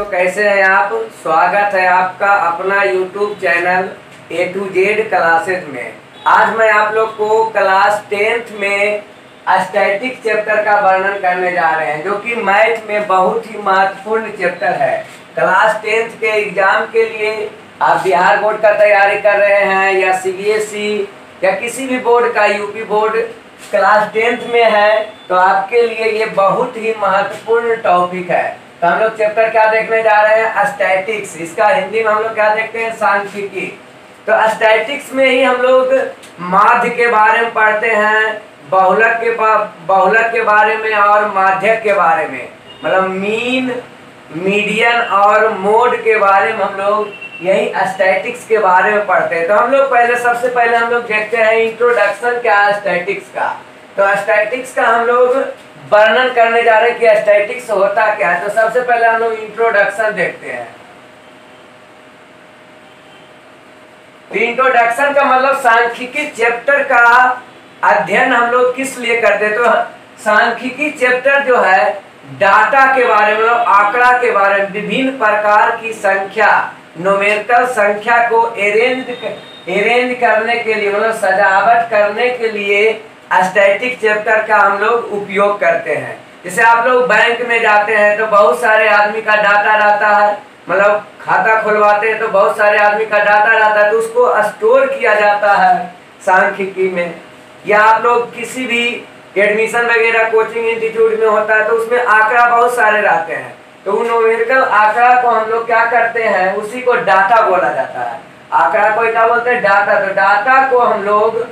बच्चों कैसे हैं आप स्वागत है आपका अपना YouTube channel A to Z classes में आज मैं आप लोग को क्लास टेंथ में अस्टैटिक चैप्टर का वर्णन करने जा रहे हैं जो कि मैथ में बहुत ही महत्वपूर्ण चैप्टर है क्लास टेंथ के एग्जाम के लिए आप बिहार बोर्ड का तैयारी कर रहे हैं या सी e, या किसी भी बोर्ड का यूपी बोर्ड क्लास टेंथ में है तो आपके लिए ये बहुत ही महत्वपूर्ण टॉपिक है तो हम लोग चैप्टर क्या देखने जा रहे हैं अस्टैटिक्स इसका हिंदी में हम लोग क्या देखते हैं सांख्यिकी तो अस्टैटिक्स में ही हम लोग माध्य के बारे में पढ़ते हैं बहुलक के बहुलक के बारे में और माध्यक के बारे में मतलब मीन मीडियन और मोड के बारे में हम लोग यही अस्टैटिक्स के बारे में पढ़ते हैं तो हम लोग पहले सबसे पहले हम लोग देखते हैं इंट्रोडक्शन क्या अस्टैटिक्स का तो अस्टैटिक्स का हम लोग वर्णन करने जा रहे हैं कि एस्टेटिक्स होता क्या है तो सबसे पहले हम लोग इंट्रोडक्शन देखते हैं इंट्रोडक्शन का मतलब सांख्यिकी चैप्टर का अध्ययन हम लोग किस लिए करते हैं तो सांख्यिकी चैप्टर जो है डाटा के बारे में आंकड़ा के बारे में विभिन्न प्रकार की संख्या नोमेरिकल संख्या को अरेंज अरेंज करने के लिए मतलब सजावट करने के लिए स्टैटिक चैप्टर का हम लोग उपयोग करते हैं जैसे आप लोग बैंक में जाते हैं तो बहुत सारे आदमी का डाटा रहता है मतलब खाता खुलवाते हैं तो बहुत सारे आदमी का डाटा रहता है तो उसको स्टोर किया जाता है सांख्यिकी में या आप लोग किसी भी एडमिशन वगैरह कोचिंग इंस्टीट्यूट में होता है तो उसमें आंकड़ा बहुत सारे रहते हैं तो उन आंकड़ा को हम लोग क्या करते हैं उसी को डाटा बोला जाता है आंकड़ा को क्या बोलते हैं डाटा तो डाटा को हम लोग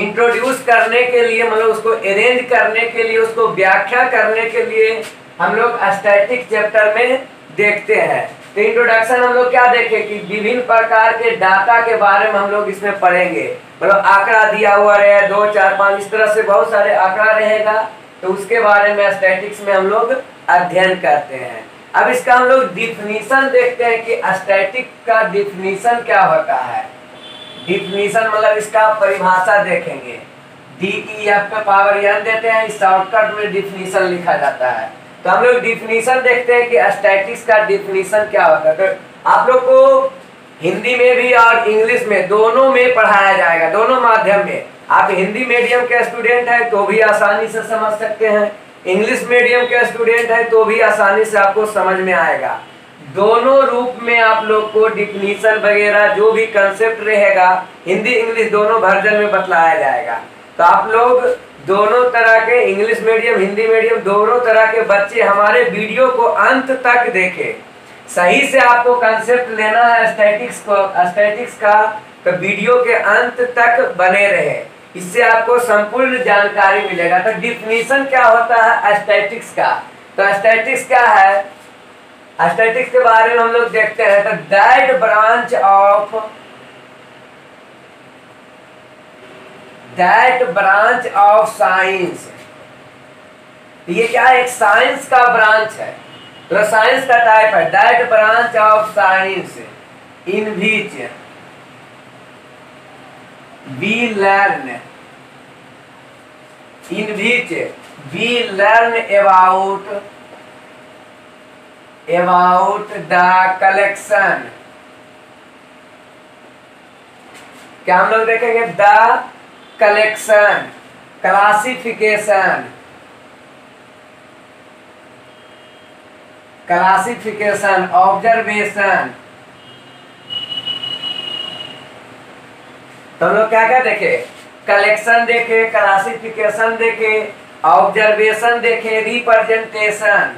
इंट्रोड्यूस करने के लिए मतलब उसको अरेंज करने के लिए उसको व्याख्या करने के लिए हम लोग स्टैटिक चैप्टर में देखते हैं तो इंट्रोडक्शन हम लोग क्या देखे कि विभिन्न प्रकार के डाटा के बारे में हम लोग इसमें पढ़ेंगे मतलब आंकड़ा दिया हुआ रहे दो चार पांच इस तरह से बहुत सारे आंकड़ा रहेगा तो उसके बारे में स्टैटिक्स में हम लोग अध्ययन करते हैं अब इसका हम लोग डिफिनीशन देखते हैं कि स्टैटिक का डिफिनीशन क्या होता है डिफिनीशन मतलब इसका परिभाषा देखेंगे डी ई एफ पे पावर यन देते हैं इस शॉर्टकट में डिफिनीशन लिखा जाता है तो हम लोग डिफिनीशन देखते हैं कि स्टैटिक्स का डिफिनीशन क्या होता है तो आप लोग को हिंदी में भी और इंग्लिश में दोनों में पढ़ाया जाएगा दोनों माध्यम में आप हिंदी मीडियम के स्टूडेंट हैं तो भी आसानी से समझ सकते हैं इंग्लिश मीडियम के स्टूडेंट हैं तो भी आसानी से आपको समझ में आएगा दोनों रूप में आप लोग को डिफिनीशन वगैरह जो भी कंसेप्ट रहेगा हिंदी इंग्लिश दोनों वर्जन में बतलाया जाएगा तो आप लोग दोनों तरह के इंग्लिश मीडियम हिंदी मीडियम दोनों तरह के बच्चे हमारे वीडियो को अंत तक देखें सही से आपको कंसेप्ट लेना है स्टैटिक्स को स्टैटिक्स का तो वीडियो के अंत तक बने रहे इससे आपको संपूर्ण जानकारी मिलेगा तो डिफिनीशन क्या होता है स्टैटिक्स का तो स्टैटिक्स क्या है स्टैटिक्स के बारे में हम लोग देखते हैं तो that branch of that branch of science ये क्या एक साइंस का ब्रांच है साइंस तो का टाइप है that branch of science in which we learn in which we learn about about the collection क्या हम लोग देखेंगे the collection classification classification observation तो हम लोग क्या क्या देखे कलेक्शन देखे क्लासिफिकेशन देखे ऑब्जर्वेशन देखे रिप्रेजेंटेशन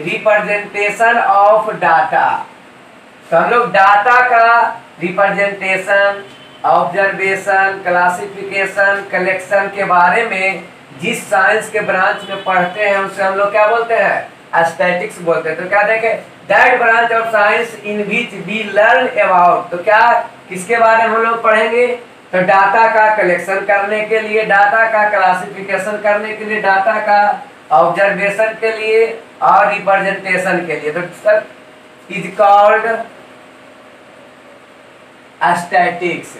रिप्रेजेंटेशन ऑफ डाटा तो हम लोग डाटा का रिप्रेजेंटेशन ऑब्जर्वेशन क्लासिफिकेशन कलेक्शन के बारे में जिस साइंस के ब्रांच में पढ़ते हैं उसे हम लोग क्या बोलते हैं एस्थेटिक्स बोलते हैं तो क्या देखे that branch of science in which we learn about तो क्या किसके बारे में हम लोग पढ़ेंगे तो डाटा का कलेक्शन करने के लिए डाटा का क्लासिफिकेशन करने के लिए डाटा का ऑब्जर्वेशन के लिए और रिप्रेजेंटेशन के लिए तो sir is called statics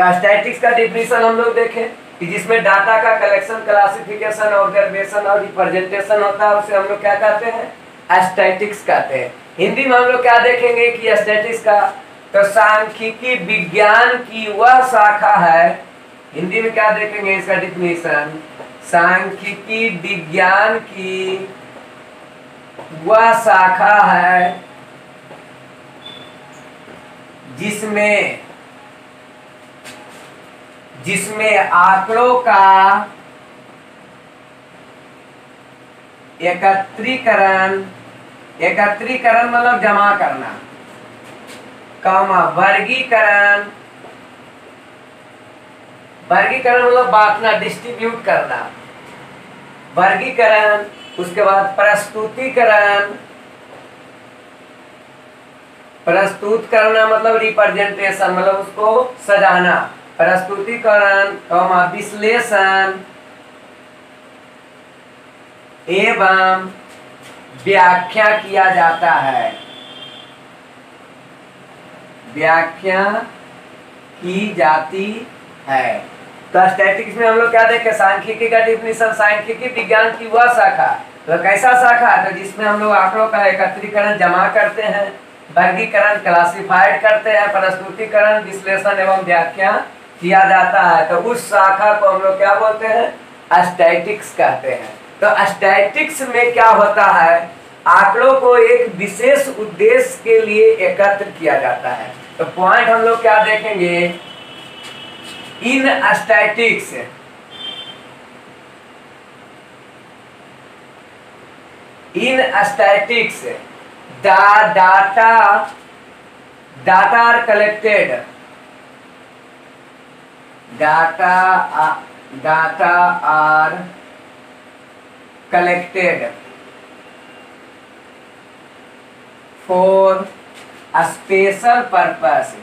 statics का डिफिनेशन हम लोग देखें कि जिसमें डाटा का कलेक्शन क्लासिफिकेशन ऑब्जर्वेशन और रिप्रेजेंटेशन होता है उसे हम लोग क्या कहते हैं स्टैटिक्स कहते हैं हिंदी में हम लोग क्या देखेंगे कि स्टैटिक्स का तो सांख्यिकी विज्ञान की वह शाखा है हिंदी में क्या देखेंगे इसका डिफिनेशन सांख्यिकी विज्ञान की वह शाखा है जिसमें जिसमें आंकड़ों का एकत्रीकरण एकत्रीकरण मतलब जमा करना कम वर्गीकरण वर्गीकरण मतलब बांटना डिस्ट्रीब्यूट करना वर्गीकरण उसके बाद प्रस्तुतिकरण प्रस्तुत करना मतलब रिप्रेजेंटेशन मतलब उसको सजाना प्रस्तुतिकरण कौमा विश्लेषण एवं व्याख्या किया जाता है व्याख्या की जाती है तो स्टैटिक्स में हम लोग क्या देखे सांख्यिकी का डिफिनेशन सांख्यिकी विज्ञान की वह शाखा तो कैसा शाखा है तो जिसमें हम लोग आंकड़ों का एकत्रीकरण जमा करते हैं वर्गीकरण क्लासिफाइड करते हैं प्रस्तुतिकरण विश्लेषण एवं व्याख्या किया जाता है तो उस शाखा को हम लोग क्या बोलते हैं स्टैटिक्स कहते हैं तो स्टैटिक्स में क्या होता है आंकड़ों को एक विशेष उद्देश्य के लिए एकत्र किया जाता है तो पॉइंट हम लोग क्या देखेंगे In statics, the data are collected. Uh, data are collected for a special purpose.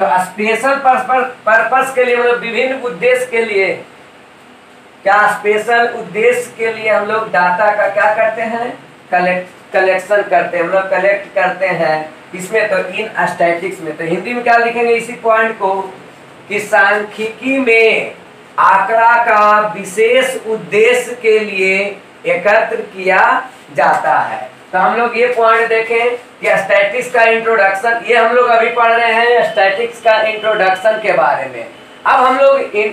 तो स्पेशल पर्पस के लिए मतलब विभिन्न उद्देश्य के लिए क्या स्पेशल उद्देश्य के लिए हम लोग डाटा का क्या करते हैं कलेक्ट कलेक्शन करते हैं हम लोग कलेक्ट करते हैं इसमें तो इन स्टैटिक्स में तो हिंदी में क्या लिखेंगे इसी पॉइंट को कि सांख्यिकी में आंकड़ा का विशेष उद्देश्य के लिए एकत्र किया जाता है तो हम लोग ये पॉइंट देखें कि स्टैटिक्स का इंट्रोडक्शन ये हम लोग अभी पढ़ रहे हैं स्टैटिक्स का इंट्रोडक्शन के बारे में अब हम लोग इन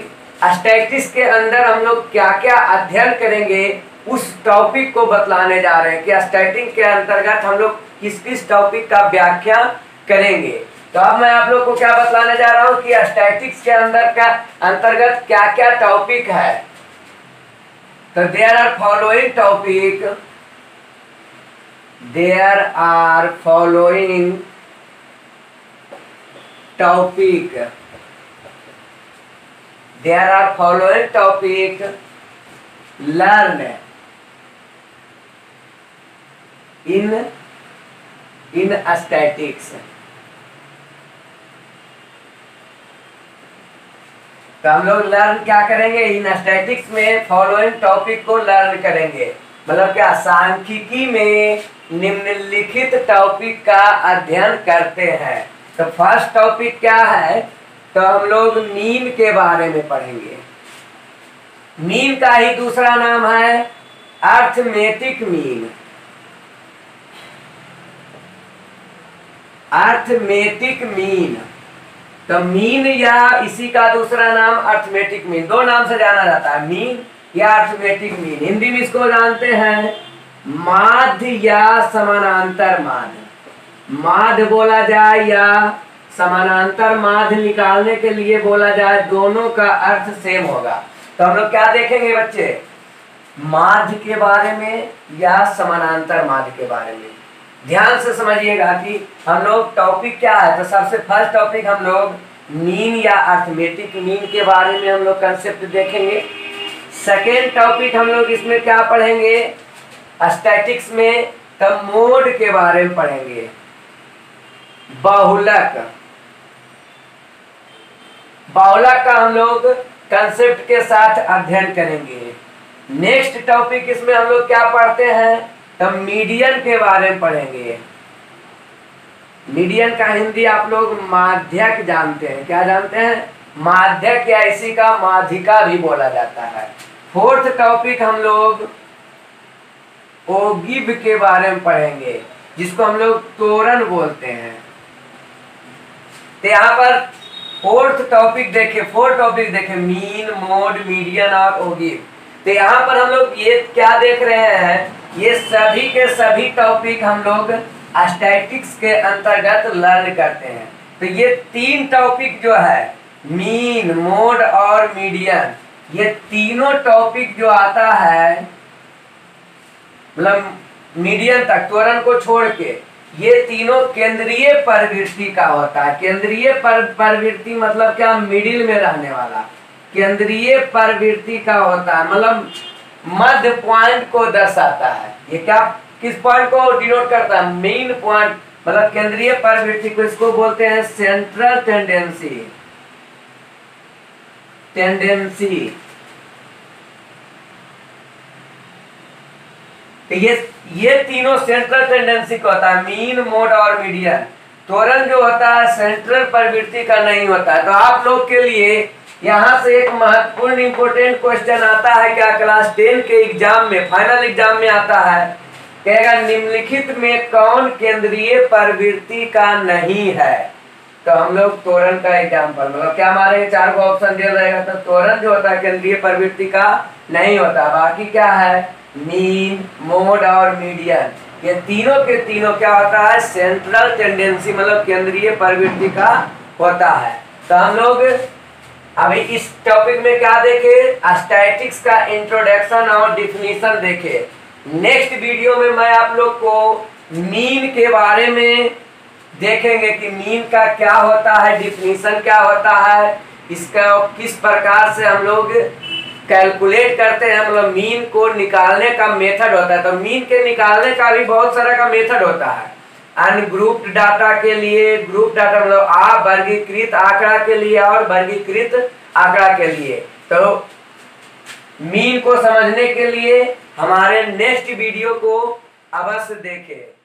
स्टैटिक्स के अंदर हम लोग क्या क्या अध्ययन करेंगे उस टॉपिक को बतलाने जा रहे हैं कि स्टैटिक के अंतर्गत हम लोग किस किस टॉपिक का व्याख्या करेंगे तो अब मैं आप लोग को क्या बतलाने जा रहा हूँ कि स्टैटिक्स के अंदर का अंतर्गत क्या क्या टॉपिक है तो there are following topic there are following topic there are following topic learn in in statics तो हम लोग लर्न क्या करेंगे इन स्टैटिक्स में फॉलोइंग टॉपिक को लर्न करेंगे मतलब क्या सांख्यिकी में निम्नलिखित टॉपिक का अध्ययन करते हैं तो फर्स्ट टॉपिक क्या है तो हम लोग नीम के बारे में पढ़ेंगे मीन का ही दूसरा नाम है अर्थमेटिक मीन अर्थमेटिक मीन तो मीन या इसी का दूसरा नाम अर्थमेटिक मीन दो नाम से जाना जाता है मीन या अर्थमेटिक मीन हिंदी में इसको जानते हैं माध्य या समानांतर माध्य माध्य बोला जाए या समानांतर माध्य निकालने के लिए बोला जाए दोनों का अर्थ सेम होगा तो हम लोग क्या देखेंगे बच्चे माध्य के बारे में या समानांतर माध्य के बारे में ध्यान से समझिएगा कि हम लोग टॉपिक क्या है तो सबसे फर्स्ट टॉपिक हम लोग मीन या अर्थमेटिक मीन के बारे में हम लोग कंसेप्ट देखेंगे सेकेंड टॉपिक हम लोग इसमें क्या पढ़ेंगे स्टैटिक्स में तब मोड के बारे में पढ़ेंगे बहुलक बहुलक का हम लोग कंसेप्ट के साथ अध्ययन करेंगे नेक्स्ट टॉपिक इसमें हम लोग क्या पढ़ते हैं तब मीडियन के बारे में पढ़ेंगे मीडियन का हिंदी आप लोग माध्यक जानते हैं क्या जानते हैं माध्यक या इसी का माधिका भी बोला जाता है फोर्थ टॉपिक हम लोग ओगिब के बारे में पढ़ेंगे जिसको हम लोग तोरण बोलते हैं तो यहाँ पर फोर्थ टॉपिक देखे फोर्थ टॉपिक देखे मीन मोड मीडियन और ओगिब तो यहाँ पर हम लोग ये क्या देख रहे हैं ये सभी के सभी टॉपिक हम लोग स्टैटिक्स के अंतर्गत लर्न करते हैं तो ये तीन टॉपिक जो है मीन मोड और मीडियन ये तीनों टॉपिक जो आता है मतलब मीडियम तक त्वरण को छोड़ के ये तीनों केंद्रीय प्रवृत्ति का होता है केंद्रीय प्रवृत्ति मतलब क्या मिडिल में रहने वाला केंद्रीय प्रवृत्ति का होता है मतलब मध्य पॉइंट को दर्शाता है ये क्या किस पॉइंट को डिनोट करता है मेन पॉइंट मतलब केंद्रीय प्रवृत्ति को इसको बोलते हैं सेंट्रल टेंडेंसी टेंडेंसी तो ये ये तीनों सेंट्रल टेंडेंसी को होता है मीन मोड और मीडियन त्वरण जो होता है सेंट्रल प्रवृत्ति का नहीं होता है तो आप लोग के लिए यहाँ से एक महत्वपूर्ण इम्पोर्टेंट क्वेश्चन आता है क्या क्लास टेन के एग्जाम में फाइनल एग्जाम में आता है कहेगा निम्नलिखित में कौन केंद्रीय प्रवृत्ति का नहीं है तो हम लोग तोरण का एग्जाम्पल मतलब क्या हमारे चार को ऑप्शन दिया जाएगा तो तोरण जो होता है केंद्रीय प्रवृत्ति का नहीं होता बाकी क्या है मीन मोड और मीडियन ये तीनों के तीनों क्या होता है सेंट्रल टेंडेंसी मतलब केंद्रीय प्रवृत्ति का होता है तो हम लोग अभी इस टॉपिक में क्या देखे स्टैटिक्स का इंट्रोडक्शन और डिफिनीशन देखे नेक्स्ट वीडियो में मैं आप लोग को मीन के बारे में देखेंगे कि मीन का क्या होता है डिफिनीसन क्या होता है इसका किस प्रकार से हम लोग कैलकुलेट करते हैं मतलब मीन को निकालने का मेथड होता है तो मीन के निकालने का भी बहुत सारा का मेथड होता है अनग्रुप्ड डाटा के लिए ग्रुप डाटा मतलब आ वर्गीकृत आंकड़ा के लिए और वर्गीकृत आंकड़ा के लिए तो मीन को समझने के लिए हमारे नेक्स्ट वीडियो को अवश्य देखें